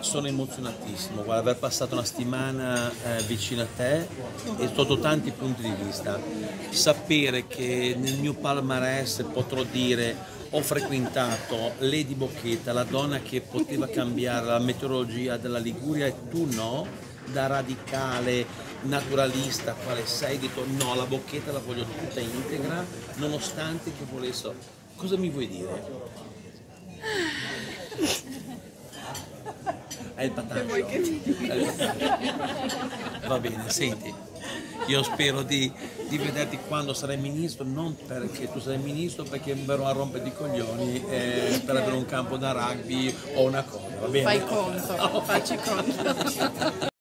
sono emozionatissimo, guarda, aver passato una settimana eh, vicino a te e sotto tanti punti di vista. Sapere che nel mio palmarès potrò dire ho frequentato Lady Bocchetta, la donna che poteva cambiare la meteorologia della Liguria e tu no, da radicale naturalista quale sei, dico no, la Bocchetta la voglio tutta integra, nonostante che volesse... Cosa mi vuoi dire? È il pataccio. Va bene, senti, io spero di, di, vederti quando sarai ministro, non perché tu sarai ministro, perché verrò a rompere i coglioni eh, per avere un campo da rugby o una cosa, va bene? Fai conto, facci conto.